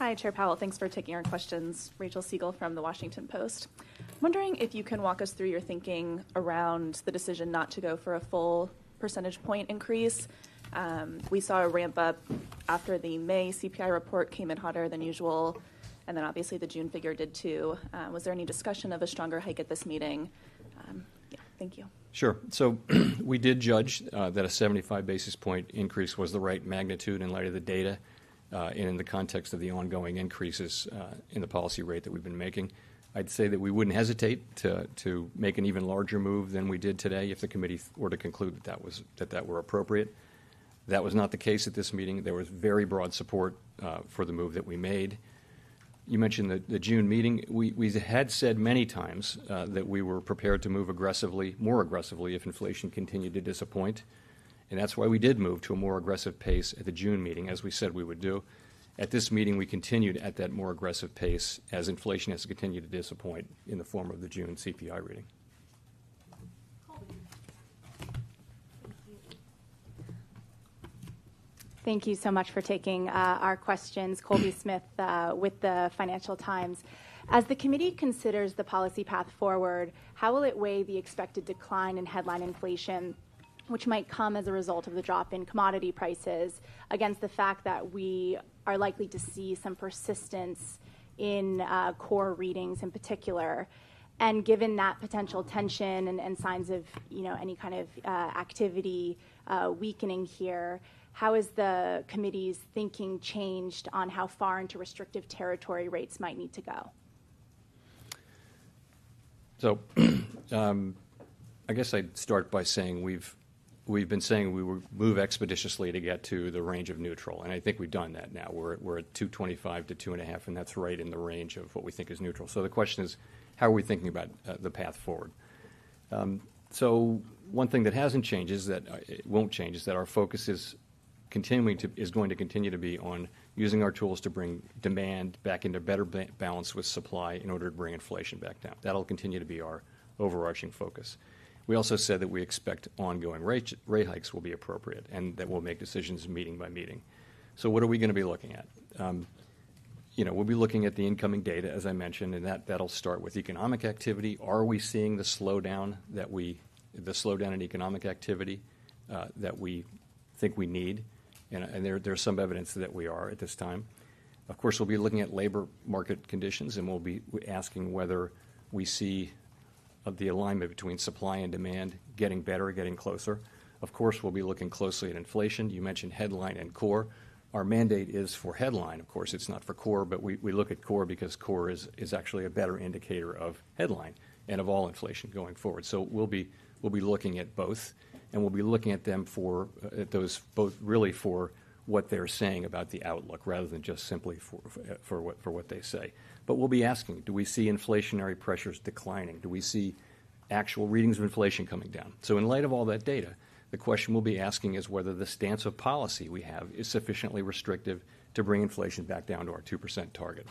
Hi, Chair Powell. Thanks for taking our questions. Rachel Siegel from the Washington Post. I'm wondering if you can walk us through your thinking around the decision not to go for a full percentage point increase. Um, we saw a ramp up after the May CPI report came in hotter than usual, and then obviously the June figure did too. Uh, was there any discussion of a stronger hike at this meeting? Um, yeah, thank you. Sure. So we did judge uh, that a 75 basis point increase was the right magnitude in light of the data and in the context of the ongoing increases uh, in the policy rate that we've been making. I'd say that we wouldn't hesitate to, to make an even larger move than we did today if the committee were to conclude that that, was, that, that were appropriate. That was not the case at this meeting. There was very broad support uh, for the move that we made. You mentioned the, June meeting. We, had said many times uh, that we were prepared to move aggressively, more aggressively, if inflation continued to disappoint. And that's why we did move to a more aggressive pace at the June meeting, as we said we would do. At this meeting, we continued at that more aggressive pace as inflation has continued to disappoint in the form of the June CPI reading. Thank you so much for taking uh, our questions. Colby Smith uh, with the Financial Times. As the committee considers the policy path forward, how will it weigh the expected decline in headline inflation, which might come as a result of the drop in commodity prices, against the fact that we are likely to see some persistence in uh, core readings in particular? And given that potential tension and, and signs of you know any kind of uh, activity uh, weakening here, how has the committee's thinking changed on how far into restrictive territory rates might need to go? So, um, I guess I'd start by saying we've we've been saying we would move expeditiously to get to the range of neutral, and I think we've done that now. We're we're at 225 to two and a half, and that's right in the range of what we think is neutral. So the question is, how are we thinking about uh, the path forward? Um, so one thing that hasn't changed is that uh, it won't change is that our focus is continuing to is going to continue to be on using our tools to bring demand back into better ba- balance with supply in order to bring inflation back down. That'll continue to be our overarching focus. We also said that we expect ongoing rate, rate hikes will be appropriate and that we'll make decisions meeting by meeting. So, what are we going to be looking at? Um, you know, we'll be looking at the incoming data, as I mentioned, and that, that'll start with economic activity. Are we seeing the slowdown that we, the slowdown in economic activity uh, that we think we need? and, and there, there's some evidence that we are at this time. Of course, we'll be looking at labor market conditions, and we'll be asking whether we see uh, the alignment between supply and demand getting better, getting closer. Of course, we'll be looking closely at inflation. You mentioned headline and core. Our mandate is for headline. Of course, it's not for core, but we, look at core because core is, is actually a better indicator of headline and of all inflation going forward. So we'll be, we'll be looking at both and we'll be looking at them for at those both really for what they're saying about the outlook rather than just simply for, for, what, for what they say. But we'll be asking do we see inflationary pressures declining? Do we see actual readings of inflation coming down? So, in light of all that data, the question we'll be asking is whether the stance of policy we have is sufficiently restrictive to bring inflation back down to our 2% target.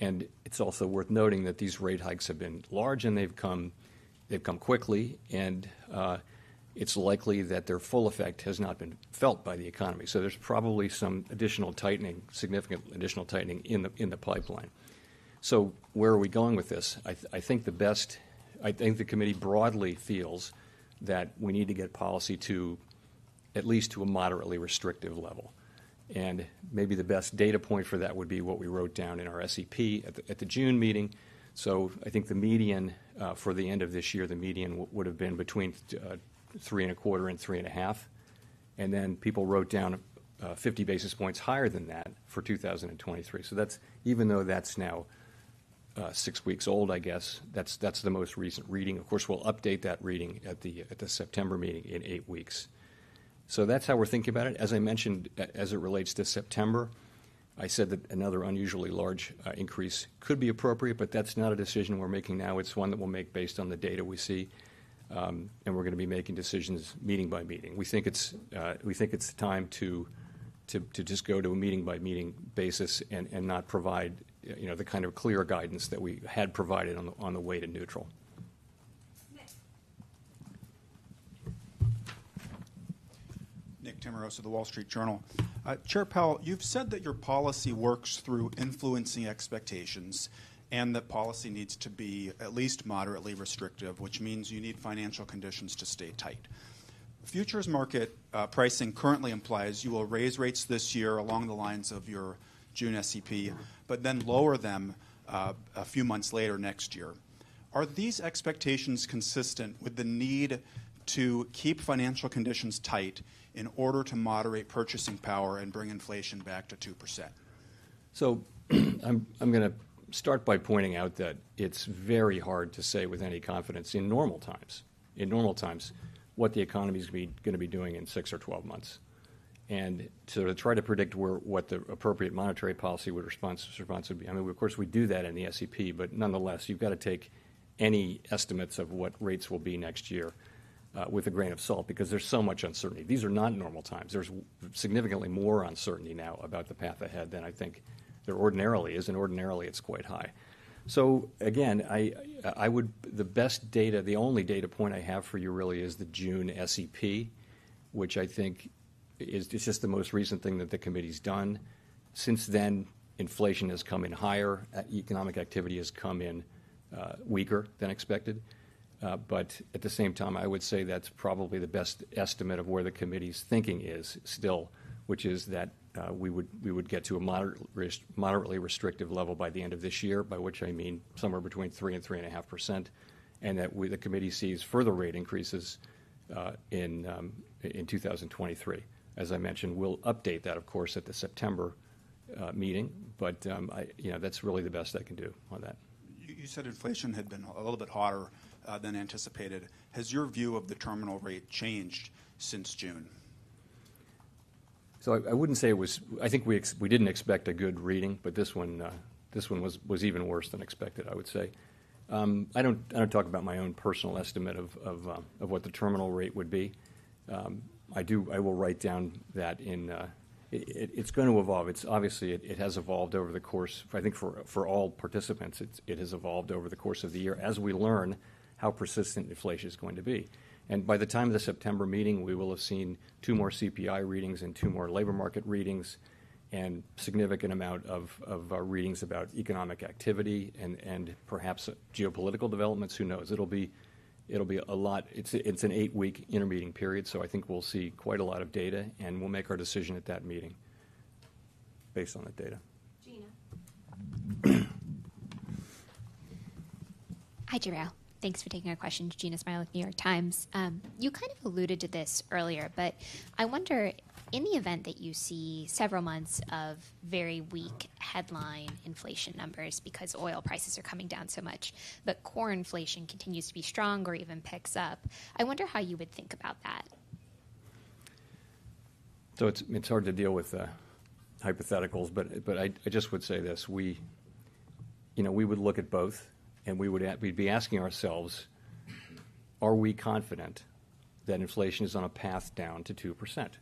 And it's also worth noting that these rate hikes have been large and they've come, they've come quickly, and uh, it's likely that their full effect has not been felt by the economy. So there's probably some additional tightening, significant additional tightening in the in the pipeline. So where are we going with this? I, th- I think the best, I think the committee broadly feels that we need to get policy to at least to a moderately restrictive level. And maybe the best data point for that would be what we wrote down in our SEP at the, at the June meeting. So I think the median uh, for the end of this year, the median w- would have been between uh, three and a quarter and three and a half. And then people wrote down uh, 50 basis points higher than that for 2023. So that's even though that's now uh, six weeks old, I guess that's that's the most recent reading. Of course, we'll update that reading at the at the September meeting in eight weeks. So that's how we're thinking about it. As I mentioned, as it relates to September, I said that another unusually large uh, increase could be appropriate, but that's not a decision we're making now. It's one that we'll make based on the data we see um, and we're going to be making decisions meeting by meeting. We think it's uh, we think it's time to, to to just go to a meeting by meeting basis and, and not provide you know the kind of clear guidance that we had provided on the on the way to neutral. Nick Timiraos of the Wall Street Journal. Uh, Chair Powell, you've said that your policy works through influencing expectations and that policy needs to be at least moderately restrictive, which means you need financial conditions to stay tight. Futures market uh, pricing currently implies you will raise rates this year along the lines of your June SEP, but then lower them uh, a few months later next year. Are these expectations consistent with the need to keep financial conditions tight in order to moderate purchasing power and bring inflation back to 2%? So I'm, I'm going to start by pointing out that it's very hard to say with any confidence in normal times, in normal times, what the economy is going to be doing in six or 12 months. And to try to predict where, what the appropriate monetary policy would response, response would be, I mean, of course, we do that in the SEP, but nonetheless, you've got to take any estimates of what rates will be next year uh, with a grain of salt because there's so much uncertainty. These are not normal times. There's significantly more uncertainty now about the path ahead than I think there ordinarily is, and ordinarily it's quite high. So again, I, I would the best data, the only data point I have for you really is the June SEP, which I think is, just the most recent thing that the committee's done. Since then, inflation has come in higher, economic activity has come in uh, weaker than expected. Uh, but at the same time, I would say that's probably the best estimate of where the committee's thinking is still, which is that uh, we would we would get to a moderate, moderately restrictive level by the end of this year, by which I mean somewhere between three and three and a half percent, and that the committee sees further rate increases uh, in um, in 2023. As I mentioned, we'll update that, of course, at the September uh, meeting, but um, you know that's really the best I can do on that. You said inflation had been a little bit hotter uh, than anticipated. Has your view of the terminal rate changed since June? So I, I wouldn't say it was. I think we ex- we didn't expect a good reading, but this one uh, this one was was even worse than expected. I would say. Um, I don't I don't talk about my own personal estimate of of, uh, of what the terminal rate would be. Um, I do I will write down that in. Uh, it, it's going to evolve. It's obviously it, it, has evolved over the course. I think for for all participants, it has evolved over the course of the year as we learn how persistent inflation is going to be. And by the time of the September meeting, we will have seen two more CPI readings and two more labor market readings and significant amount of, of uh, readings about economic activity and, and perhaps geopolitical developments. Who knows? It'll be, it'll be a lot. It's, it's an eight week intermeeting period, so I think we'll see quite a lot of data and we'll make our decision at that meeting based on that data. Jeanna. Hi, Jarrell. Thanks for taking our questions. Jeanna Smialek with New York Times. Um, you kind of alluded to this earlier, but I wonder in the event that you see several months of very weak headline inflation numbers because oil prices are coming down so much, but core inflation continues to be strong or even picks up, I wonder how you would think about that. So it's, it's hard to deal with uh, hypotheticals, but, but I, I just would say this. We, you know, we would look at both and we would we'd be asking ourselves, are we confident that inflation is on a path down to two percent?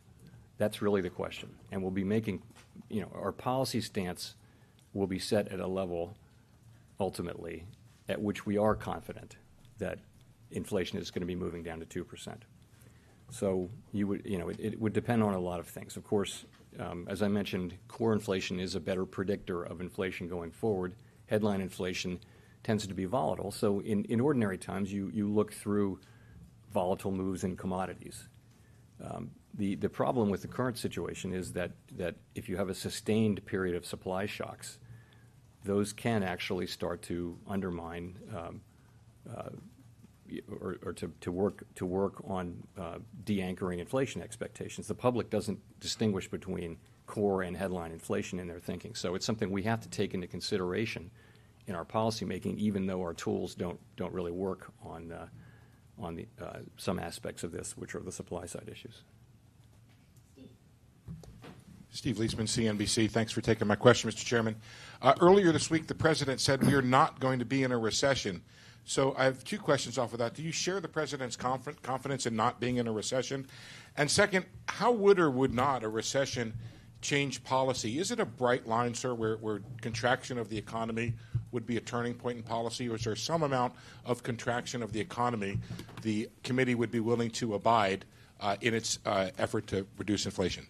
That's really the question, and we'll be making, you know, our policy stance will be set at a level, ultimately, at which we are confident that inflation is going to be moving down to two percent. So you would, you know, it, it, would depend on a lot of things. Of course, um, as I mentioned, core inflation is a better predictor of inflation going forward. Headline inflation tends to be volatile. So in, in ordinary times, you, you look through volatile moves in commodities. Um, the, the problem with the current situation is that, that if you have a sustained period of supply shocks, those can actually start to undermine um, uh, or, to work on uh, de-anchoring inflation expectations. The public doesn't distinguish between core and headline inflation in their thinking. So it's something we have to take into consideration in our policymaking, even though our tools don't don't really work on uh, on the, uh, some aspects of this, which are the supply side issues. Steve Liesman, CNBC. Thanks for taking my question, Mr. Chairman. Uh, earlier this week, the president said we are not going to be in a recession. So I have two questions off of that. Do you share the president's conf- confidence in not being in a recession? And second, how would or would not a recession change policy? Is it a bright line, sir, where, where contraction of the economy would be a turning point in policy, or is there some amount of contraction of the economy the committee would be willing to abide uh, in its uh, effort to reduce inflation?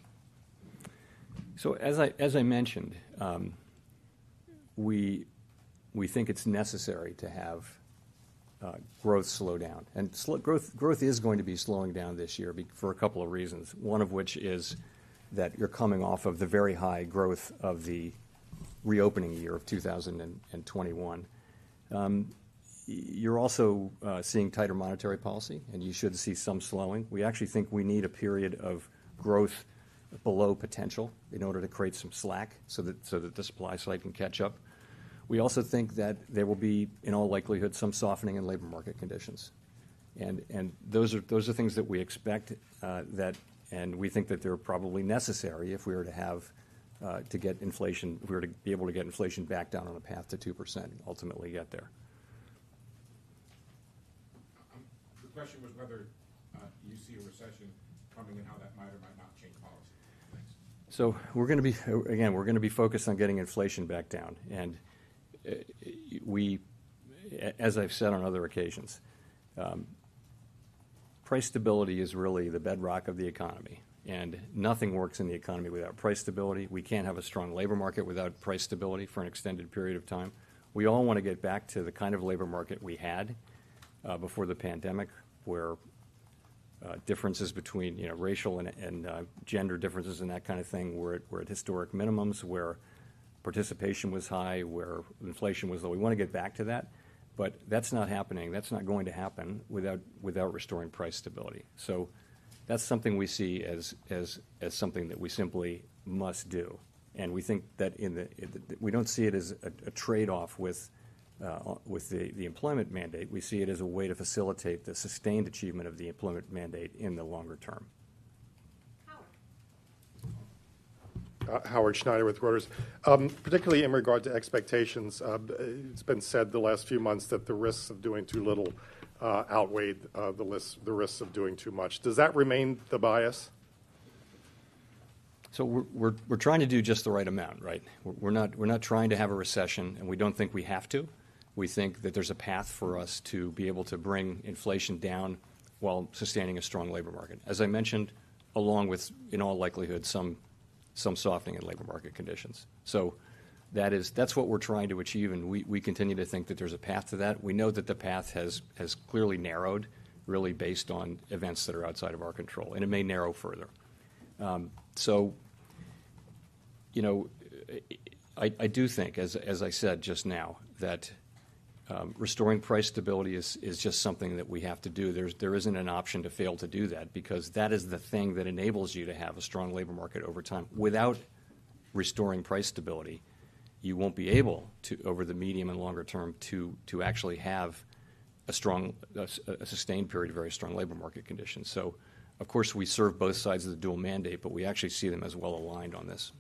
So as I, as I mentioned, um, we, we think it's necessary to have uh, growth slow down. And sl- growth, growth is going to be slowing down this year be- for a couple of reasons. One of which is that you're coming off of the very high growth of the reopening year of 2021. Um, You're also uh, seeing tighter monetary policy, and you should see some slowing. We actually think we need a period of growth below potential in order to create some slack so that, so that the supply side can catch up. We also think that there will be, in all likelihood, some softening in labor market conditions. And, and those are, those are things that we expect uh, that, and we think that they're probably necessary if we were to have, uh, to get inflation, if we were to be able to get inflation back down on a path to 2%, ultimately get there. The question was whether uh, you see a recession coming and how that might or might not change policy. Thanks. So we're going to be, again, we're going to be focused on getting inflation back down. And uh, we, as I've said on other occasions, um, price stability is really the bedrock of the economy. And nothing works in the economy without price stability. We can't have a strong labor market without price stability for an extended period of time. We all want to get back to the kind of labor market we had uh, before the pandemic, where uh, differences between, you know, racial and, and uh, gender differences and that kind of thing were at, were at historic minimums, where participation was high, where inflation was low. We want to get back to that, but that's not happening. That's not going to happen without, without restoring price stability. So that's something we see as, as, as something that we simply must do. And we think that in the, we don't see it as a, trade-off with, uh, the employment mandate. We see it as a way to facilitate the sustained achievement of the employment mandate in the longer term. Uh, Howard Schneider with Reuters. Um, Particularly in regard to expectations, uh, it's been said the last few months that the risks of doing too little uh, outweighed uh, the list- the risks of doing too much. Does that remain the bias? So we're, we're, we're trying to do just the right amount, right? We're we're not, we're not trying to have a recession, and we don't think we have to. We think that there's a path for us to be able to bring inflation down while sustaining a strong labor market. As I mentioned, along with, in all likelihood, some, some softening in labor market conditions. So that is, that's what we're trying to achieve, and we, continue to think that there's a path to that. We know that the path has, has clearly narrowed, really based on events that are outside of our control, and it may narrow further. Um, So, you know, I, I do think, as, as I said just now, that um, restoring price stability is, is just something that we have to do. There's, there isn't an option to fail to do that because that is the thing that enables you to have a strong labor market over time. Without restoring price stability, you won't be able to, over the medium and longer term, to, to actually have a strong, a, a sustained period of very strong labor market conditions. So, of course, we serve both sides of the dual mandate, but we actually see them as well aligned on this.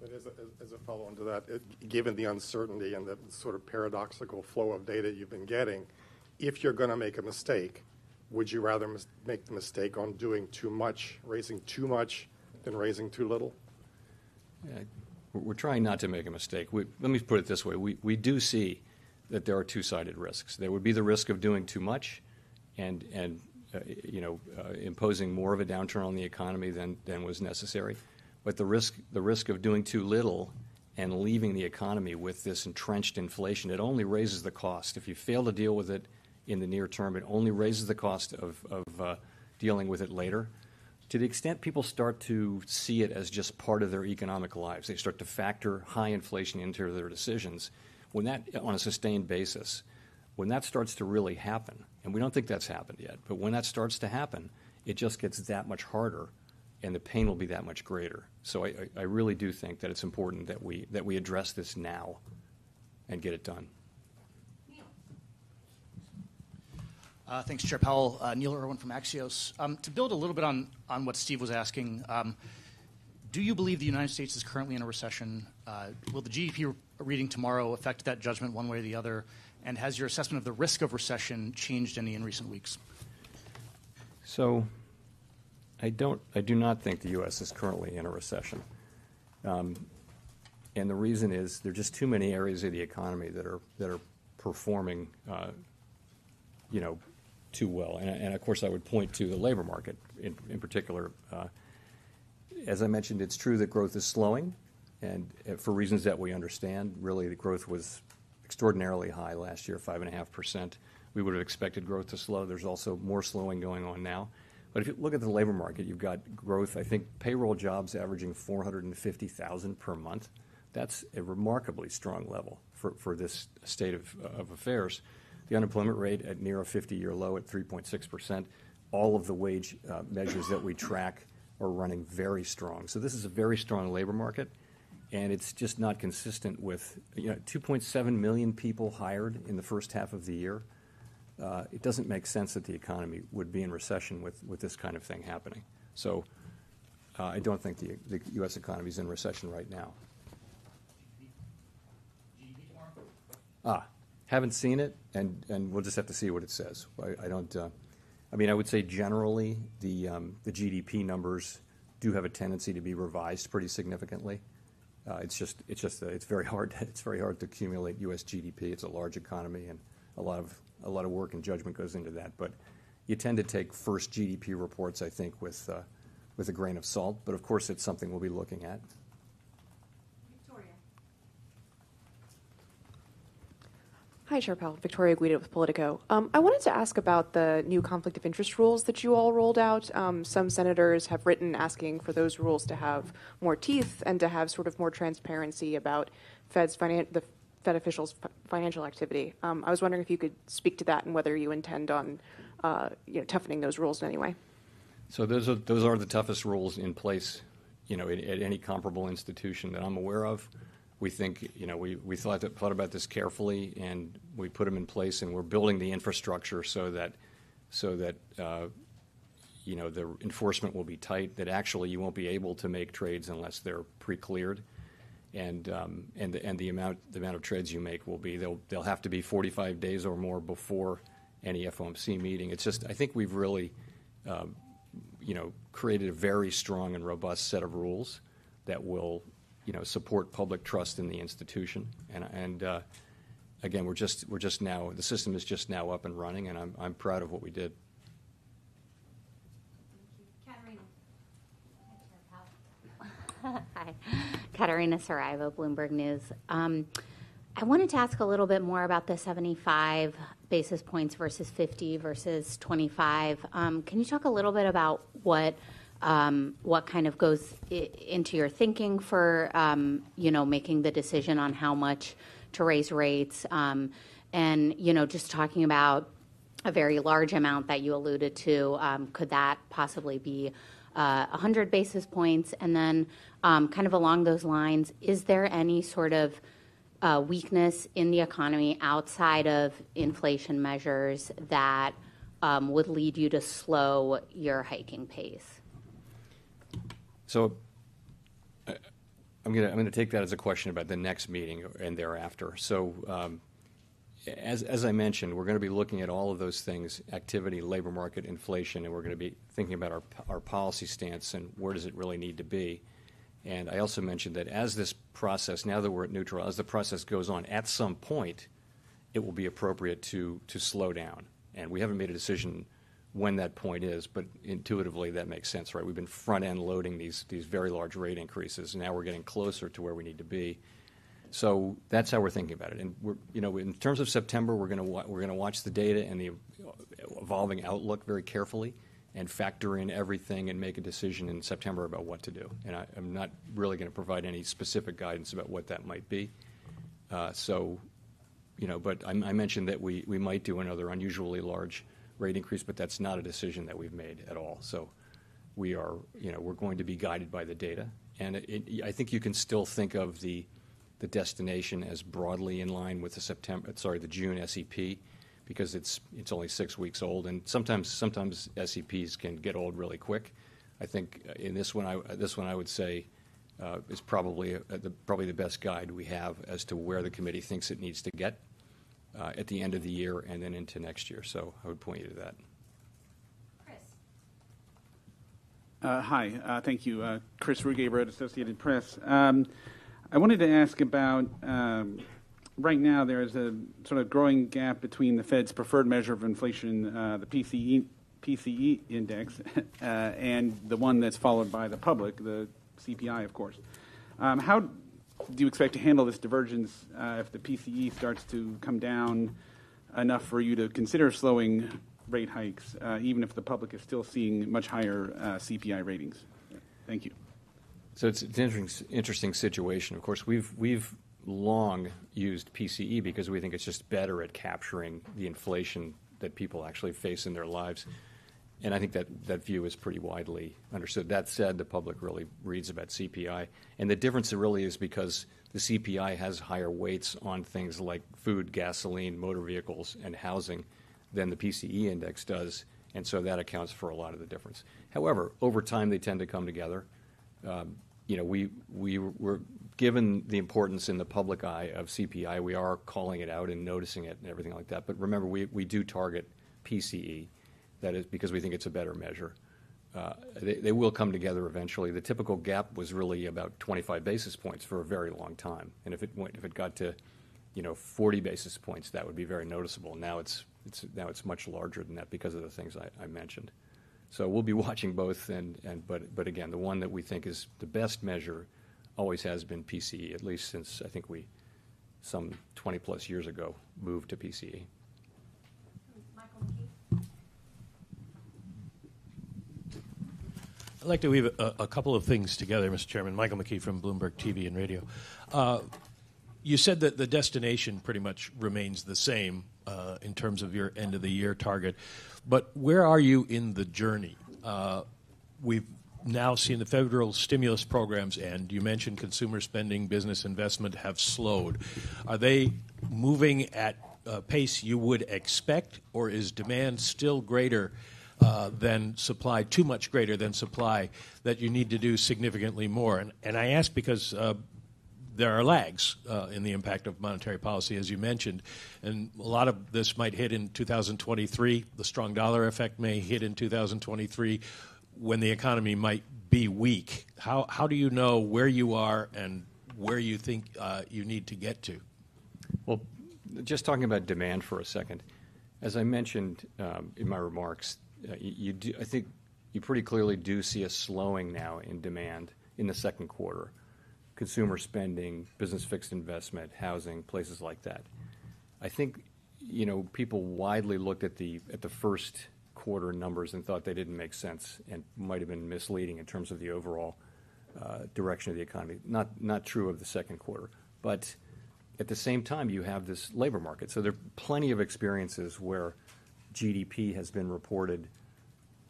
But as a, as a follow-on to that, it- given the uncertainty and the sort of paradoxical flow of data you've been getting, if you're going to make a mistake, would you rather mis- make the mistake on doing too much, raising too much, than raising too little? Yeah, We're trying not to make a mistake. We, let me put it this way. We, we do see that there are two-sided risks. There would be the risk of doing too much and, and uh, you know, uh, imposing more of a downturn on the economy than, than was necessary. But the risk, the risk of doing too little and leaving the economy with this entrenched inflation, it only raises the cost. If you fail to deal with it in the near term, it only raises the cost of, of uh, dealing with it later. To the extent people start to see it as just part of their economic lives, they start to factor high inflation into their decisions. When that, on a sustained basis, when that starts to really happen, and we don't think that's happened yet, but when that starts to happen, it just gets that much harder, and the pain will be that much greater. So I, I I really do think that it's important that we that we address this now, and get it done. Uh, Thanks, Chair Powell. Uh, Neil Irwin from Axios. Um, To build a little bit on, on what Steve was asking, um, do you believe the United States is currently in a recession? Uh, Will the GDP reading tomorrow affect that judgment one way or the other? And has your assessment of the risk of recession changed any in recent weeks? So, I don't, I do not think the U.S. is currently in a recession. Um, and the reason is there are just too many areas of the economy that are, that are performing, uh, you know, too well. And, and of course, I would point to the labor market in, in particular. Uh, as I mentioned, it's true that growth is slowing, And uh, for reasons that we understand, really, the growth was extraordinarily high last year, 5.5%. We would have expected growth to slow. There's also more slowing going on now. But if you look at the labor market, you've got growth, I think payroll jobs averaging 450,000 per month. That's a remarkably strong level for, this state of, of affairs. The unemployment rate at near a 50-year low at 3.6%. All of the wage uh, measures that we track are running very strong. So this is a very strong labor market, and it's just not consistent with, you know, 2.7 million people hired in the first half of the year. Uh, it doesn't make sense that the economy would be in recession with, with this kind of thing happening. So uh, I don't think the, the U.S. economy is in recession right now. Ah, haven't seen it, and, and we'll just have to see what it says. I, I don't. Uh, I mean, I would say generally the um, the GDP numbers do have a tendency to be revised pretty significantly. Uh, it's just it's just uh, it's very hard it's very hard to accumulate U.S. GDP. It's a large economy, and a lot of a lot of work and judgment goes into that. But you tend to take first GDP reports, I think, with uh, with a grain of salt. But of course, it's something we'll be looking at. Victoria. Hi, Chair Powell. Victoria Guida with Politico. Um, I wanted to ask about the new conflict of interest rules that you all rolled out. Um, some senators have written asking for those rules to have more teeth and to have sort of more transparency about Fed's finan- the Fed officials' financial activity. Um, I was wondering if you could speak to that and whether you intend on uh, you know, toughening those rules in any way. So those are those are the toughest rules in place, you know, at, at any comparable institution that I'm aware of we think, you know, we, we thought, that, thought about this carefully and we put them in place and we're building the infrastructure so that, so that, uh, you know, the enforcement will be tight, that actually you won't be able to make trades unless they're pre-cleared. And, um, and, the, and the, amount, the amount of trades you make will be, they'll, they'll have to be 45 days or more before any FOMC meeting. It's just, I think we've really, um, you know, created a very strong and robust set of rules that will you know, support public trust in the institution. And, and uh, again, we're just, we're just now, the system is just now up and running, and I'm, I'm proud of what we did. Hi, Catarina Saraiva, Bloomberg News. Um, I wanted to ask a little bit more about the 75 basis points versus 50 versus 25. Um, can you talk a little bit about what um, what kind of goes into your thinking for you know making the decision on how much to raise rates, and you know just talking about a very large amount that you alluded to. Could that possibly be uh, 100 basis points? And then, kind of along those lines, is there any sort of uh, weakness in the economy outside of inflation measures that um, would lead you to slow your hiking pace? So I'm going to take that as a question about the next meeting and thereafter. So um, as as I mentioned, we're going to be looking at all of those things: activity, labor market, inflation, and we're going to be thinking about our our policy stance and where does it really need to be. And I also mentioned that as this process, now that we're at neutral, as the process goes on, at some point, it will be appropriate to to slow down. And we haven't made a decision when that point is, but intuitively that makes sense, right? We've been front end loading these these very large rate increases. And now we're getting closer to where we need to be. So that's how we're thinking about it. And we're, you know, in terms of September, we're going to wa- we're going to watch the data and the evolving outlook very carefully and factor in everything and make a decision in September about what to do. And I, am not really going to provide any specific guidance about what that might be. Uh, so, you know, but I, I mentioned that we we might do another unusually large rate increase, but that's not a decision that we've made at all. So we are, you know, we're going to be guided by the data. And it, it, I think you can still think of the, the destination as broadly in line with the September, sorry, the June SEP, because it's, it's only six weeks old. And sometimes, sometimes SEPs can get old really quick. I think in this one, I, this one I would say uh, is probably, a, the, probably the best guide we have as to where the committee thinks it needs to get uh, at the end of the year and then into next year. So I would point you to that. Uh, hi, uh, thank you. Uh, Chris Rugaber at Associated Press. Um, I wanted to ask about um, right now there is a sort of growing gap between the Fed's preferred measure of inflation, uh, the PCE, PCE index, uh, and the one that's followed by the public, the CPI, of course. Um, how do you expect to handle this divergence uh, if the PCE starts to come down enough for you to consider slowing rate hikes, uh, even if the public is still seeing much higher uh, CPI ratings? Thank you. So it's, it's an interesting, interesting situation. Of course, we've we've long used PCE because we think it's just better at capturing the inflation that people actually face in their lives. And I think that, that view is pretty widely understood. That said, the public really reads about CPI. And the difference really is because the CPI has higher weights on things like food, gasoline, motor vehicles, and housing than the PCE index does. And so that accounts for a lot of the difference. However, over time, they tend to come together. Um, you know, we, we were given the importance in the public eye of CPI, we are calling it out and noticing it and everything like that. But remember, we, we do target PCE. That is because we think it's a better measure. Uh, they, they will come together eventually. The typical gap was really about 25 basis points for a very long time. And if it went, if it got to, you know, 40 basis points, that would be very noticeable. Now it's, it's, now it's much larger than that because of the things I, I mentioned. So we'll be watching both, and, and but, but again, the one that we think is the best measure always has been PCE, at least since I think we, some 20 plus years ago, moved to PCE. I'd like to weave a, a, couple of things together, Mr. Chairman. Michael McKee from Bloomberg TV and Radio. Uh, you said that the destination pretty much remains the same uh, in terms of your end of the year target, but where are you in the journey? Uh, we've now seeing the federal stimulus programs end. You mentioned consumer spending, business investment have slowed. Are they moving at a pace you would expect, or is demand still greater? Uh, than supply, too much greater than supply, that you need to do significantly more. And, and I ask because uh, there are lags uh, in the impact of monetary policy, as you mentioned. And a lot of this might hit in 2023. The strong dollar effect may hit in 2023 when the economy might be weak. How, how do you know where you are and where you think uh, you need to get to? Well, just talking about demand for a second. As I mentioned um, in my remarks, uh, you, you do, I think you pretty clearly do see a slowing now in demand in the second quarter. Consumer spending, business fixed investment, housing, places like that. I think you know people widely looked at the at the first quarter numbers and thought they didn't make sense and might have been misleading in terms of the overall uh, direction of the economy. Not not true of the second quarter, but at the same time you have this labor market. So there are plenty of experiences where GDP has been reported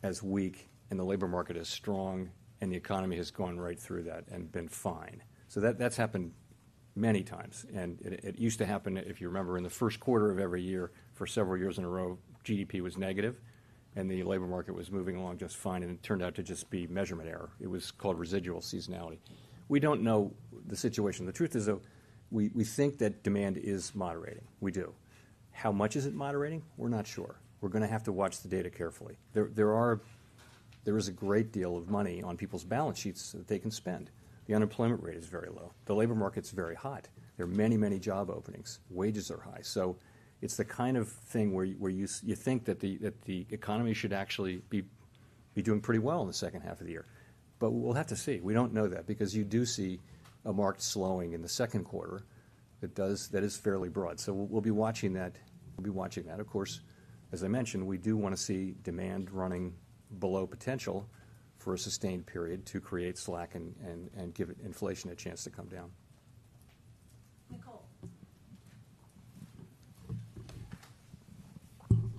as weak and the labor market is strong and the economy has gone right through that and been fine. So that, that's happened many times. And it, it, used to happen, if you remember, in the first quarter of every year for several years in a row, GDP was negative and the labor market was moving along just fine and it turned out to just be measurement error. It was called residual seasonality. We don't know the situation. The truth is, though, we, we think that demand is moderating. We do. How much is it moderating? We're not sure. We're going to have to watch the data carefully. There, there, are, there is a great deal of money on people's balance sheets that they can spend. The unemployment rate is very low. The labor market's very hot. There are many, many job openings. Wages are high. So it's the kind of thing where you, where you, you think that the, that the economy should actually be, be doing pretty well in the second half of the year. But we'll have to see. We don't know that because you do see a marked slowing in the second quarter that does that is fairly broad. So we'll, we'll be watching that. We'll be watching that. Of course, as I mentioned, we do want to see demand running below potential for a sustained period to create slack and, and, and give inflation a chance to come down.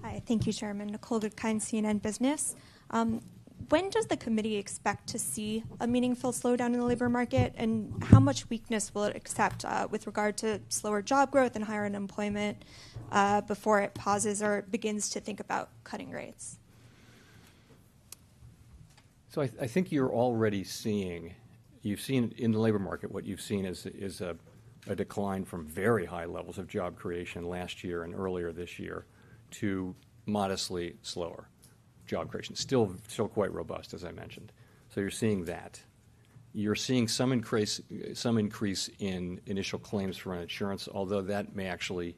Hi, thank you, Chairman. Nicole Goodkind, CNN Business. Um, when does the committee expect to see a meaningful slowdown in the labor market, and how much weakness will it accept uh, with regard to slower job growth and higher unemployment uh, before it pauses or begins to think about cutting rates? So I, I, think you're already seeing, you've seen in the labor market, what you've seen is, is a, a decline from very high levels of job creation last year and earlier this year to modestly slower job creation. Still, still quite robust, as I mentioned. So you're seeing that. You're seeing some increase, some increase in initial claims for insurance, although that may actually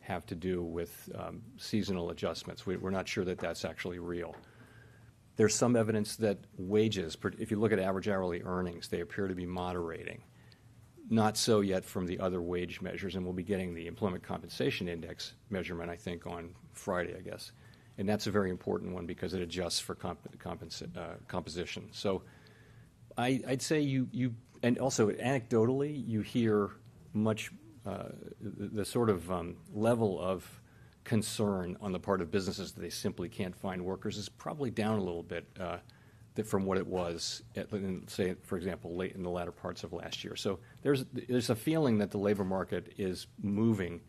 have to do with um, seasonal adjustments. We, we're not sure that that's actually real. There's some evidence that wages, if you look at average hourly earnings, they appear to be moderating. Not so yet from the other wage measures, and we'll be getting the employment compensation index measurement, I think, on Friday, I guess. And that's a very important one because it adjusts for comp- compensa- uh, composition. So I, I'd say you, you, and also anecdotally, you hear much uh, the, the sort of um, level of concern on the part of businesses that they simply can't find workers is probably down a little bit uh, from what it was, at, say, for example, late in the latter parts of last year. So there's there's a feeling that the labor market is moving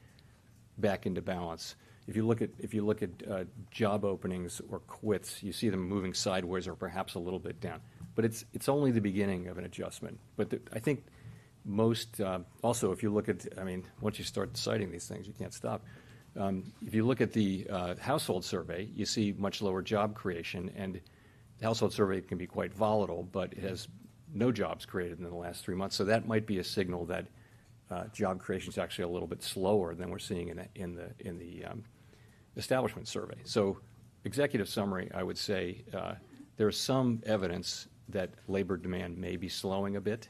back into balance. If you look at if you look at uh, job openings or quits, you see them moving sideways or perhaps a little bit down. But it's it's only the beginning of an adjustment. But the, I think most uh, also, if you look at, I mean, once you start citing these things, you can't stop. Um, if you look at the uh, household survey, you see much lower job creation, and the household survey can be quite volatile, but it has no jobs created in the last three months. So that might be a signal that uh, job creation is actually a little bit slower than we're seeing in the in the in the um, establishment survey. So, executive summary, I would say uh, there's some evidence that labor demand may be slowing a bit.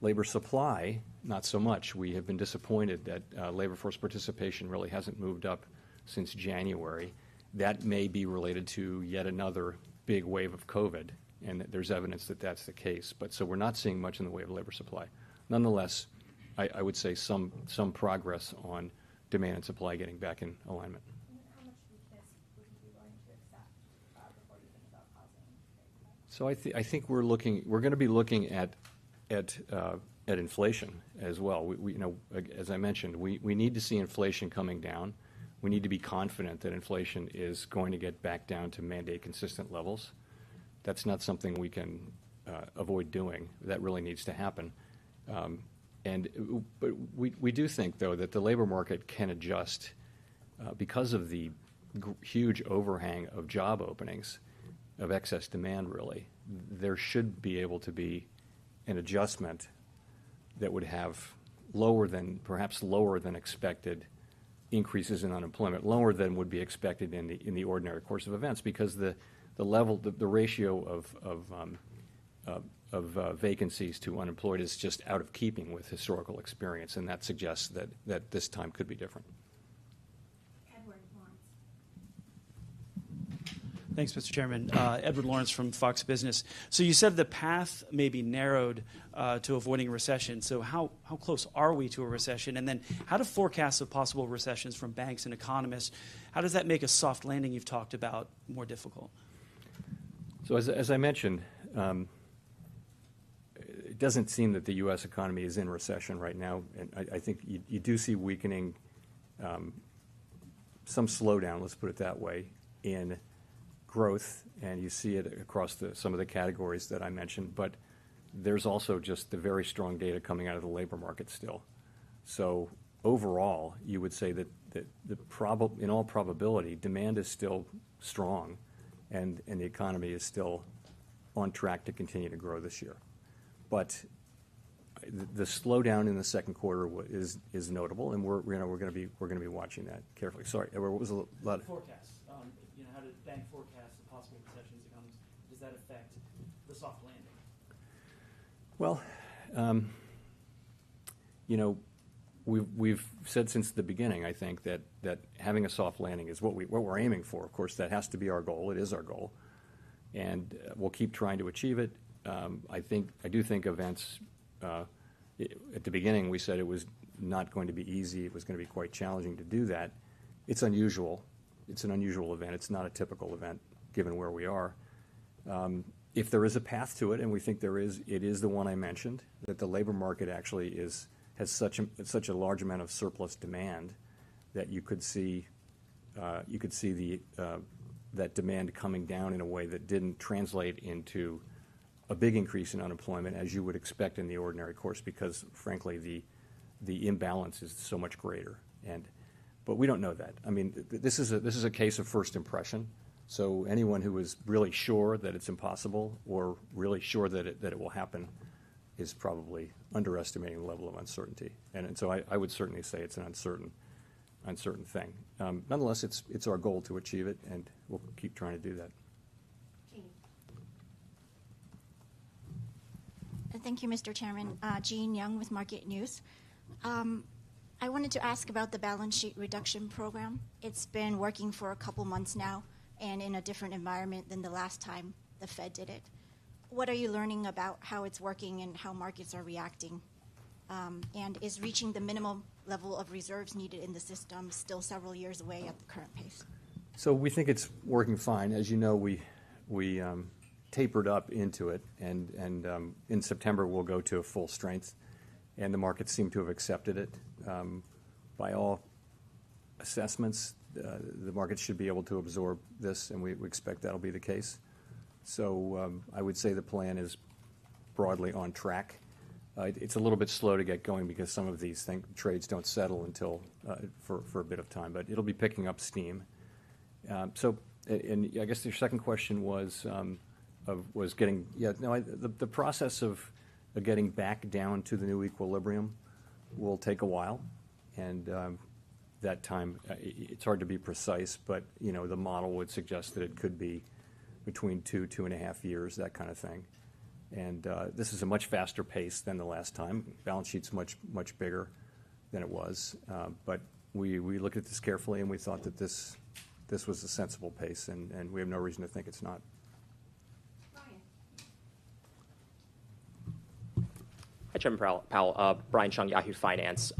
Labor supply, not so much. We have been disappointed that uh, labor force participation really hasn't moved up since January. That may be related to yet another big wave of COVID, and there's evidence that that's the case. But so we're not seeing much in the way of labor supply. Nonetheless, I, I would say some some progress on demand and supply getting back in alignment. So I, th- I think we're looking, we're going to be looking at, at, uh, at inflation as well. We, we, you know, as I mentioned, we, we need to see inflation coming down. We need to be confident that inflation is going to get back down to mandate consistent levels. That's not something we can uh, avoid doing. That really needs to happen. Um, and but we, we do think, though, that the labor market can adjust uh, because of the huge overhang of job openings of excess demand, really, there should be able to be an adjustment that would have lower than, perhaps lower than expected increases in unemployment, lower than would be expected in the, in the ordinary course of events, because the, the level, the, the ratio of, of, um, uh, of uh, vacancies to unemployed is just out of keeping with historical experience, and that suggests that, that this time could be different. Thanks, Mr. Chairman. Uh, Edward Lawrence from Fox Business. So you said the path may be narrowed uh, to avoiding recession. So how, how close are we to a recession? And then how do forecasts of possible recessions from banks and economists, how does that make a soft landing you've talked about more difficult? So as, as I mentioned, um, it doesn't seem that the U.S. economy is in recession right now. And I, I think you, you, do see weakening, um, some slowdown, let's put it that way, in growth, and you see it across the, some of the categories that I mentioned, but there's also just the very strong data coming out of the labor market still. So overall, you would say that, the in all probability, demand is still strong, and, the economy is still on track to continue to grow this year. But the, the slowdown in the second quarter is is notable, and we're you know we're going to be we're going to be watching that carefully. Sorry, what was a lot? Of, Forecasts. Um, you know, how did bank forecast the possible recessions that comes? Does that affect the soft landing? Well, um, you know, we've we've said since the beginning, I think that that having a soft landing is what we what we're aiming for. Of course, that has to be our goal. It is our goal, and uh, we'll keep trying to achieve it. Um, I think I do think events. Uh, it, at the beginning, we said it was not going to be easy. It was going to be quite challenging to do that. It's unusual. It's an unusual event. It's not a typical event given where we are. Um, if there is a path to it, and we think there is, it is the one I mentioned, that the labor market actually is has such a, such a large amount of surplus demand that you could see uh, you could see the uh, that demand coming down in a way that didn't translate into a big increase in unemployment as you would expect in the ordinary course because frankly the the imbalance is so much greater and but we don't know that. I mean th- this is a this is a case of first impression. So anyone who is really sure that it's impossible or really sure that it, that it will happen is probably underestimating the level of uncertainty. And, and so I, I, would certainly say it's an uncertain, uncertain thing. Um, nonetheless, it's, it's our goal to achieve it, and we'll keep trying to do that. Thank you, Mr. Chairman. Uh, Jean Yung with Market News. Um, I wanted to ask about the balance sheet reduction program. It's been working for a couple months now and in a different environment than the last time the Fed did it. What are you learning about how it's working and how markets are reacting? Um, and is reaching the minimum level of reserves needed in the system still several years away at the current pace? So we think it's working fine. As you know, we, we um, tapered up into it, and, and um, in September we'll go to a full strength, and the markets seem to have accepted it. Um, by all assessments, the market should be able to absorb this, and we, expect that'll be the case. So um, I would say the plan is broadly on track. Uh, It's a little bit slow to get going because some of these trades don't settle until, uh, for, a bit of time, but it'll be picking up steam. Um, So, and I guess your second question was, um, was getting, yeah, no, the, process of of getting back down to the new equilibrium will take a while, and that time, uh, it's hard to be precise, but, you know, the model would suggest that it could be between two, two and a half years, that kind of thing. And uh, this is a much faster pace than the last time. Balance sheet's much, much bigger than it was. Uh, But we, we looked at this carefully, and we thought that this, this was a sensible pace, and, we have no reason to think it's not. Hi, Chairman Powell. Brian Cheung, Yahoo Finance.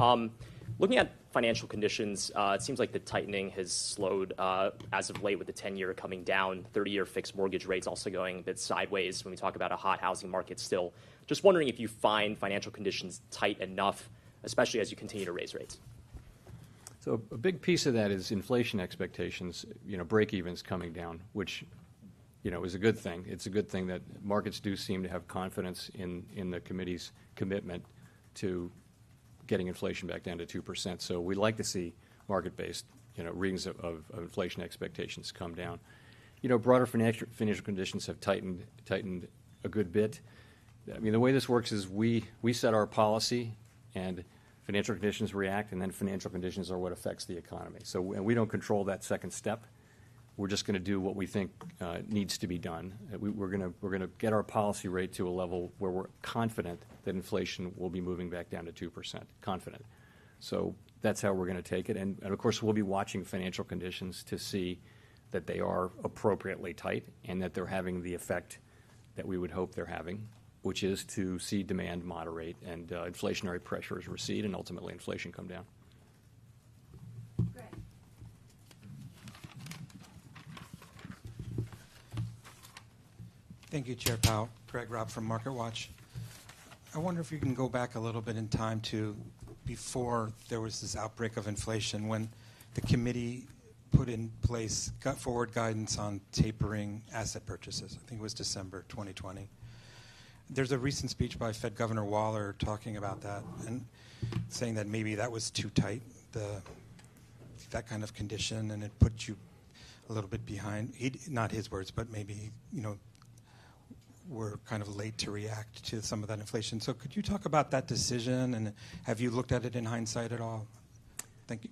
Looking at financial conditions, uh, it seems like the tightening has slowed uh, as of late with the 10-year coming down, 30-year fixed mortgage rates also going a bit sideways when we talk about a hot housing market still. Just wondering if you find financial conditions tight enough, especially as you continue to raise rates. So a big piece of that is inflation expectations, you know, break-evens coming down, which, you know, is a good thing. It's a good thing that markets do seem to have confidence in the committee's commitment to getting inflation back down to 2%. So we like to see market-based, you know, readings of, of, of inflation expectations come down. You know, broader financial, financial conditions have tightened, tightened a good bit. I mean, the way this works is we, we set our policy and financial conditions react, and then financial conditions are what affects the economy. So, and we don't control that second step. We're just going to do what we think uh, needs to be done. Uh, We, we're going to we're to get our policy rate to a level where we're confident that inflation will be moving back down to two percent. Confident. So that's how we're going to take it. And, and of course, we'll be watching financial conditions to see that they are appropriately tight and that they're having the effect that we would hope they're having, which is to see demand moderate and uh, inflationary pressures recede and ultimately inflation come down. Thank you, Chair Powell. Greg Robb from Market Watch. I wonder if you can go back a little bit in time to before there was this outbreak of inflation, when the committee put in place got forward guidance on tapering asset purchases. I think it was December 2020. There's a recent speech by Fed Governor Waller talking about that and saying that maybe that was too tight, the that kind of condition, and it put you a little bit behind. He, not his words, but maybe you know we're kind of late to react to some of that inflation. So could you talk about that decision, and have you looked at it in hindsight at all? Thank you.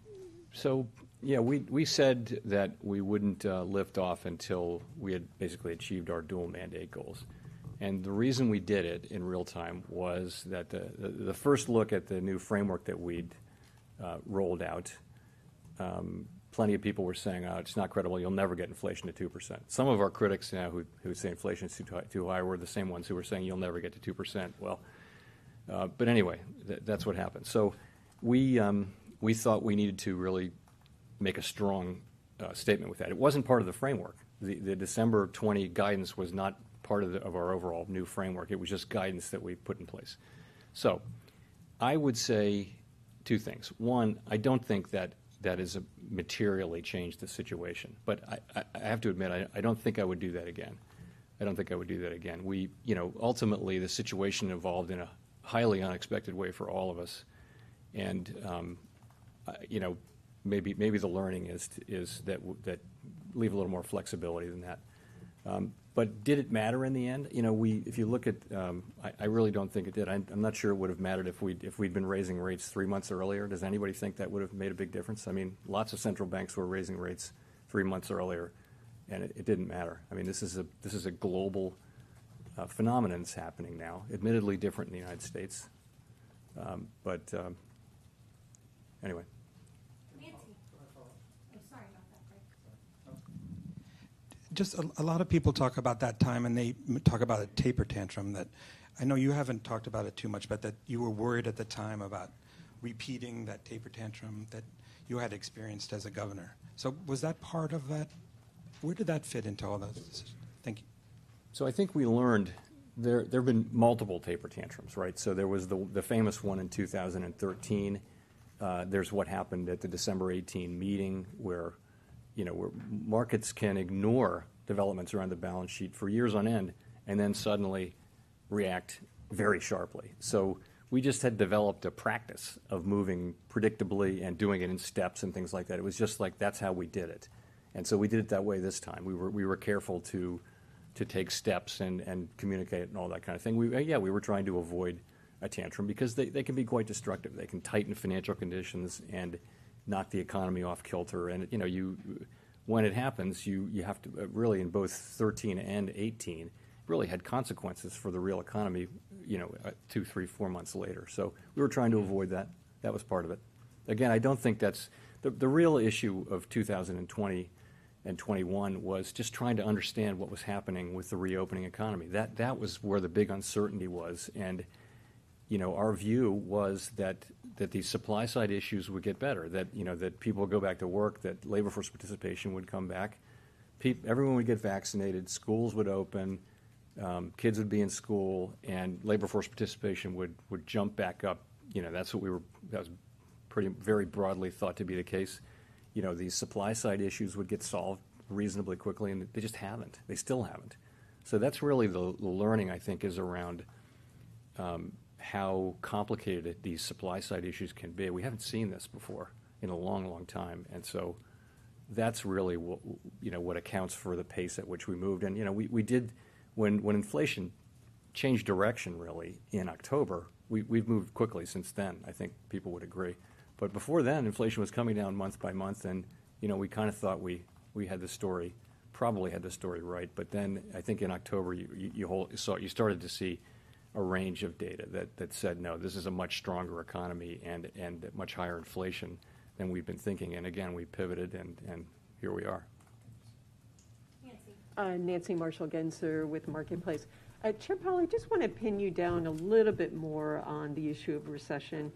So, yeah, we, we said that we wouldn't uh, lift off until we had basically achieved our dual mandate goals. And the reason we did it in real time was that the, the, the first look at the new framework that we'd uh, rolled out, um, plenty of people were saying, oh, it's not credible, you'll never get inflation to 2%. Some of our critics now who, who say inflation is too, high- too high were the same ones who were saying you'll never get to 2%. Well, uh, but anyway, th- that's what happened. So we, um, we thought we needed to really make a strong uh, statement with that. It wasn't part of the framework. The, the December 20 guidance was not part of, the, of our overall new framework. It was just guidance that we put in place. So I would say two things. One, I don't think that that has materially changed the situation. But I, I, have to admit, I, I don't think I would do that again. I don't think I would do that again. We, you know, ultimately the situation evolved in a highly unexpected way for all of us, and um, you know, maybe maybe the learning is is that that leave a little more flexibility than that. Um, but did it matter in the end? You know, if you look at, um, I, really don't think it did. I'm, not sure it would have mattered if we if we'd been raising rates three months earlier. Does anybody think that would have made a big difference? I mean, lots of central banks were raising rates three months earlier, and it, didn't matter. I mean, this is a this is a global uh, phenomenon that's happening now. Admittedly, different in the United States, um, but anyway. Just a, a lot of people talk about that time, and they talk about a taper tantrum. That I know you haven't talked about it too much, but that you were worried at the time about repeating that taper tantrum that you had experienced as a governor. So was that part of that? Where did that fit into all this? Thank you. So I think we learned there there have been multiple taper tantrums, right? So there was the the famous one in 2013. Uh, there's what happened at the December 18 meeting where, you know, where markets can ignore developments around the balance sheet for years on end and then suddenly react very sharply. So we just had developed a practice of moving predictably and doing it in steps and things like that. It was just like that's how we did it. And so we did it that way this time. We were we were careful to to take steps and, and communicate and all that kind of thing. We, uh, yeah, we were trying to avoid a tantrum because they, they can be quite destructive. They can tighten financial conditions and knock the economy off kilter. And, you know, you, when it happens, you, you have to uh, really, in both 13 and 18, really had consequences for the real economy, you know, uh, two, three, four months later. So we were trying to avoid that. That was part of it. Again, I don't think that's the, the real issue of 2020 and 21 was just trying to understand what was happening with the reopening economy. That that was where the big uncertainty was, and you know our view was that that these supply side issues would get better. That you know that people would go back to work, that labor force participation would come back, everyone would get vaccinated, schools would open, um, kids would be in school, and labor force participation would would jump back up. You know that's what we were. That was pretty very broadly thought to be the case you know, these supply side issues would get solved reasonably quickly, and they just haven't. They still haven't. So that's really the, the learning, I think, is around um, how complicated these supply side issues can be. We haven't seen this before in a long, long time, and so that's really what you know what accounts for the pace at which we moved. And you know, we, did when when inflation changed direction really in October. We, we've moved quickly since then. I think people would agree. But before then, inflation was coming down month by month, and you know we kind of thought we we had the story, probably had the story right. But then I think in October you started to see a range of data that, that said no, this is a much stronger economy and and much higher inflation than we've been thinking. And again, we pivoted, and and here we are. Nancy, uh, Nancy Marshall Genzer with Marketplace. Uh, Chair I just want to pin you down a little bit more on the issue of recession.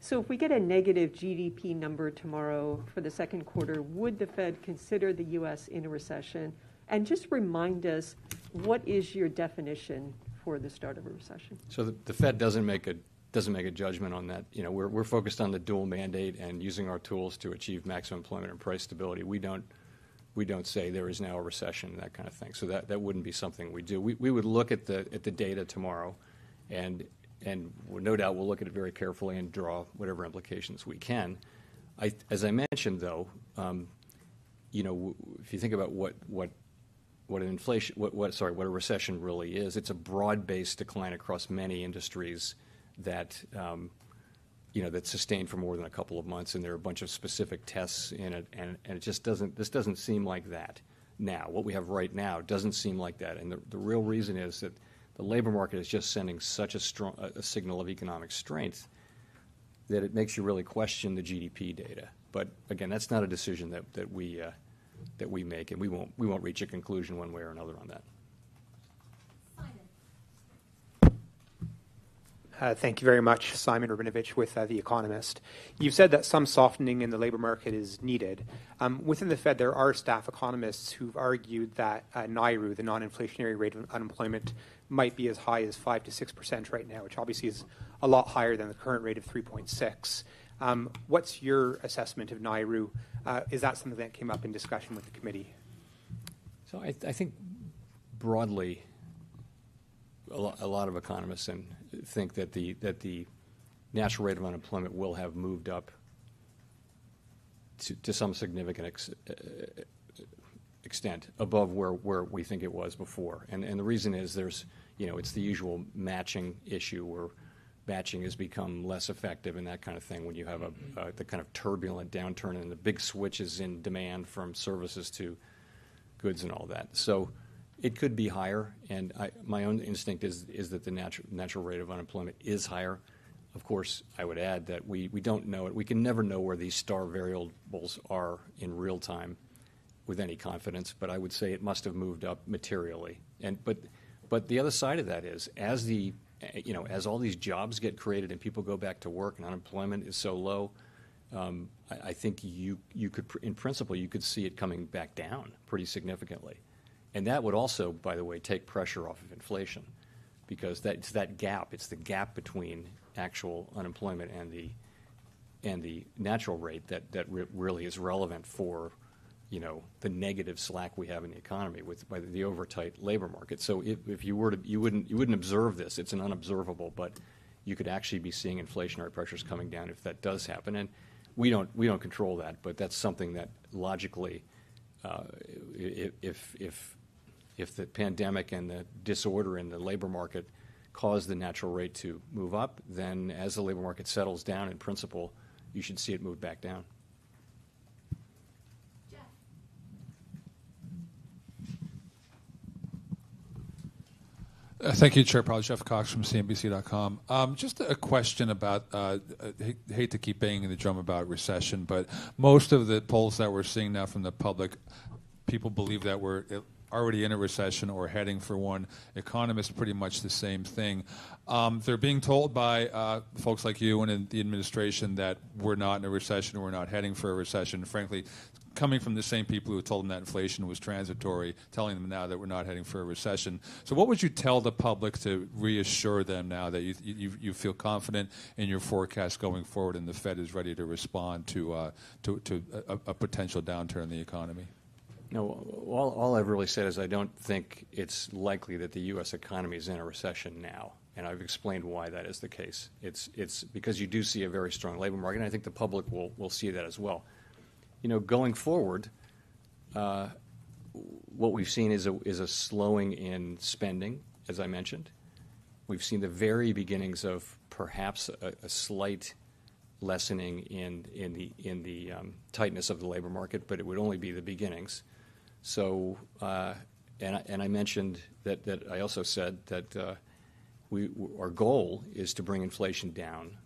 So if we get a negative GDP number tomorrow for the second quarter, would the Fed consider the U.S. in a recession? And just remind us, what is your definition for the start of a recession? So the, the Fed doesn't make a doesn't make a judgment on that. You know, we're we're focused on the dual mandate and using our tools to achieve maximum employment and price stability. We don't we don't say there is now a recession and that kind of thing. So that, that wouldn't be something we do. We, we would look at the at the data tomorrow, and and no doubt we'll look at it very carefully and draw whatever implications we can. I, as I mentioned, though, um, you know, if you think about what what what an inflation, what, what sorry, what a recession really is, it's a broad-based decline across many industries that um, you know that's sustained for more than a couple of months, and there are a bunch of specific tests in it, and, and it just doesn't. This doesn't seem like that now. What we have right now doesn't seem like that, and the, the real reason is that the labor market is just sending such a strong a signal of economic strength that it makes you really question the GDP data. But again, that's not a decision that, that we uh, that we make, and we won't we won't reach a conclusion one way or another on that. Uh, thank you very much, Simon Rabinovitch with uh, The Economist. You've said that some softening in the labor market is needed. Um, within the Fed, there are staff economists who've argued that uh, NAIRU, the non inflationary rate of unemployment, might be as high as 5 to 6% right now, which obviously is a lot higher than the current rate of 3.6. Um, what's your assessment of NAIRU? Uh, is that something that came up in discussion with the committee? So I, I think broadly, a, lo- a lot of economists and think that the that the natural rate of unemployment will have moved up to, to some significant ex, uh, extent above where, where we think it was before. And, and the reason is there's, you know, it's the usual matching issue where matching has become less effective and that kind of thing when you have a, the kind of turbulent downturn and the big switches in demand from services to goods and all that. So It could be higher, and I, my own instinct is, is that the natural, natural rate of unemployment is higher. Of course, I would add that we, we don't know it. We can never know where these star variables are in real time with any confidence, but I would say it must have moved up materially. And, but, but the other side of that is, as the, you know, as all these jobs get created and people go back to work and unemployment is so low, um, I, I think you, you could, in principle, you could see it coming back down pretty significantly. And that would also, by the way, take pressure off of inflation because that, it's that gap. It's the gap between actual unemployment and the, and the natural rate that, that re- really is relevant for, you know, the negative slack we have in the economy with by the overtight labor market. So if, if you were to, you wouldn't, you wouldn't observe this. It's an unobservable, but you could actually be seeing inflationary pressures coming down if that does happen. And we don't, we don't control that, but that's something that logically, uh, if, if, if the pandemic and the disorder in the labor market cause the natural rate to move up, then as the labor market settles down in principle, you should see it move back down. Uh, thank you, Chair Powell. Jeff Cox from CNBC.com. Um, just a question about, uh, I hate to keep banging the drum about recession, but most of the polls that we're seeing now from the public, people believe that we're already in a recession or heading for one. Economists pretty much the same thing. Um, they're being told by uh, folks like you and in the administration that we're not in a recession, we're not heading for a recession. Frankly, coming from the same people who told them that inflation was transitory, telling them now that we're not heading for a recession. So, what would you tell the public to reassure them now that you, you, you feel confident in your forecast going forward and the Fed is ready to respond to, uh, to, to a, a potential downturn in the economy? No, all, all I've really said is I don't think it's likely that the U.S. economy is in a recession now. And I've explained why that is the case. It's, it's because you do see a very strong labor market, and I think the public will, will see that as well. You know, going forward, uh, what we've seen is a, is a slowing in spending, as I mentioned. We've seen the very beginnings of perhaps a, a slight lessening in, in the, in the um, tightness of the labor market, but it would only be the beginnings. So, uh, and, I, mentioned that, I also said that uh, we, our goal is to bring inflation down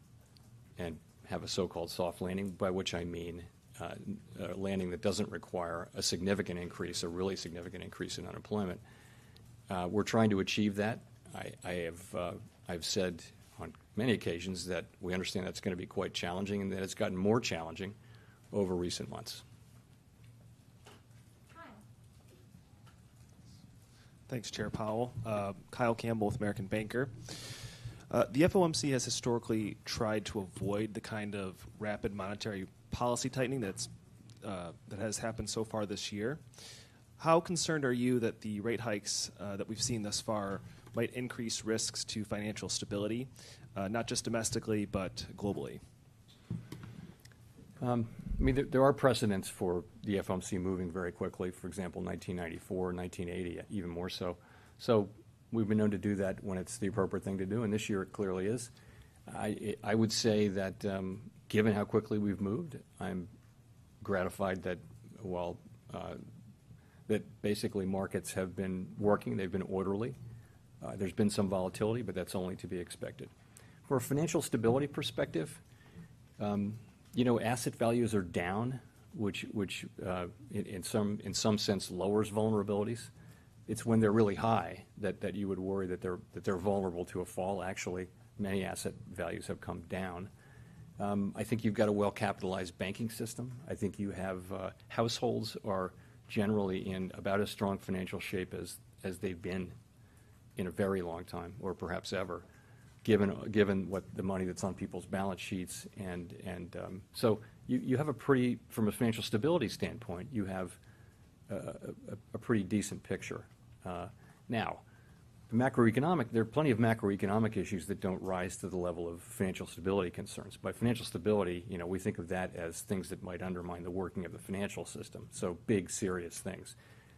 and have a so-called soft landing, by which I mean uh, a landing that doesn't require a significant increase, a really significant increase in unemployment. We're trying to achieve that. I, I have I've said on many occasions that we understand that's going to be quite challenging and that it's gotten more challenging over recent months. Thanks, Chair Powell. Uh, Kyle Campbell with American Banker. Uh, the FOMC has historically tried to avoid the kind of rapid monetary policy tightening that's uh, that has happened so far this year. How concerned are you that the rate hikes uh, that we've seen thus far might increase risks to financial stability, uh, not just domestically but globally? Um, I mean, there, there, are precedents for the FOMC moving very quickly. For example, 1994, 1980, even more so. So we've been known to do that when it's the appropriate thing to do, and this year it clearly is. I, I would say that um, given how quickly we've moved, I'm gratified that while uh, that basically markets have been working, they've been orderly. Uh, there's been some volatility, but that's only to be expected. From a financial stability perspective, um, you know, asset values are down, which, which uh, in, some, in some sense lowers vulnerabilities. It's when they're really high that, you would worry that they're, that they're vulnerable to a fall. Actually, many asset values have come down. Um, I think you've got a well-capitalized banking system. I think you have uh, households are generally in about as strong financial shape as, as they've been in a very long time, or perhaps ever given given what the money that's on people's balance sheets and and um, so you, you have a pretty from a financial stability standpoint you have a, a, a pretty decent picture. Uh, now the macroeconomic there are plenty of macroeconomic issues that don't rise to the level of financial stability concerns. By financial stability you know we think of that as things that might undermine the working of the financial system. So big serious things.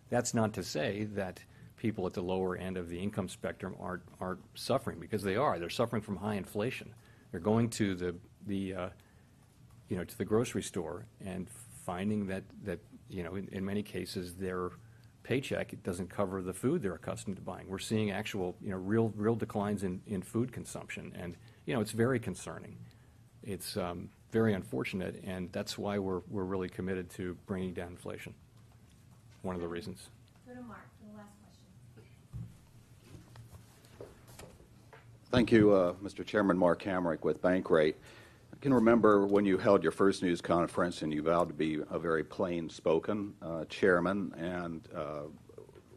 That's not to say that people at the lower end of the income spectrum aren't aren't suffering because they are. They're suffering from high inflation. They're going to the the uh, you know to the grocery store and finding that that you know in, in many cases their paycheck it doesn't cover the food they're accustomed to buying. We're seeing actual, you know, real real declines in, in food consumption, and you know it's very concerning. It's um, very unfortunate, and that's why we're we're really committed to bringing down inflation. One of the reasons. Go to Mark for the last question. Thank you, uh, Mr. Chairman. Mark Hamrick with Bankrate. I can remember when you held your first news conference and you vowed to be a very plain spoken uh, chairman. And uh,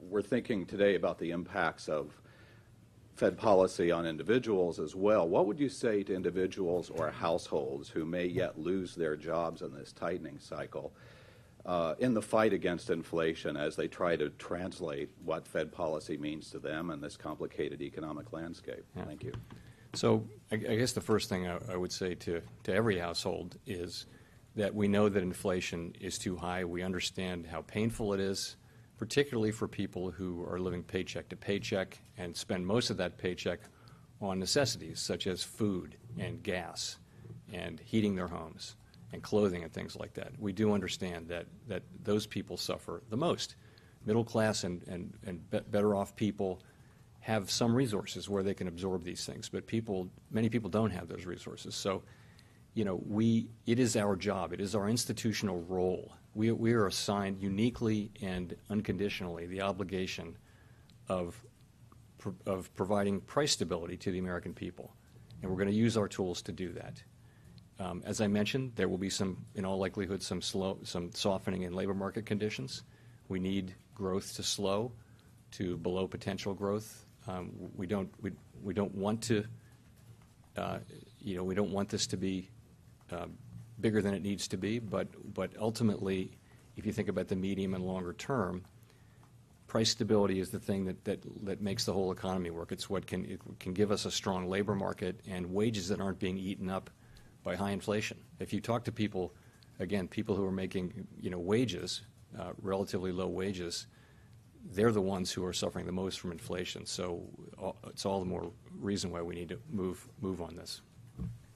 we're thinking today about the impacts of Fed policy on individuals as well. What would you say to individuals or households who may yet lose their jobs in this tightening cycle? Uh, in the fight against inflation as they try to translate what Fed policy means to them in this complicated economic landscape. Yeah. Thank you. So I, I guess the first thing I, I would say to, to every household is that we know that inflation is too high. We understand how painful it is, particularly for people who are living paycheck to paycheck and spend most of that paycheck on necessities such as food and gas and heating their homes and clothing and things like that. We do understand that, that those people suffer the most. Middle class and, and, and be- better off people have some resources where they can absorb these things, but people, many people don't have those resources. So, you know, we, it is our job, it is our institutional role. We, we are assigned uniquely and unconditionally the obligation of, of providing price stability to the American people. And we're going to use our tools to do that. Um, as I mentioned, there will be some, in all likelihood, some slow, some softening in labor market conditions. We need growth to slow to below potential growth. Um, we don't, we, we don't want to, uh, you know, we don't want this to be uh, bigger than it needs to be. But, but ultimately, if you think about the medium and longer term, price stability is the thing that, that, that makes the whole economy work. It's what can give us a strong labor market and wages that aren't being eaten up by high inflation. If you talk to people, again, people who are making you know wages, uh, relatively low wages, they're the ones who are suffering the most from inflation. So all, it's all the more reason why we need to move move on this.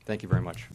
Thank you very much.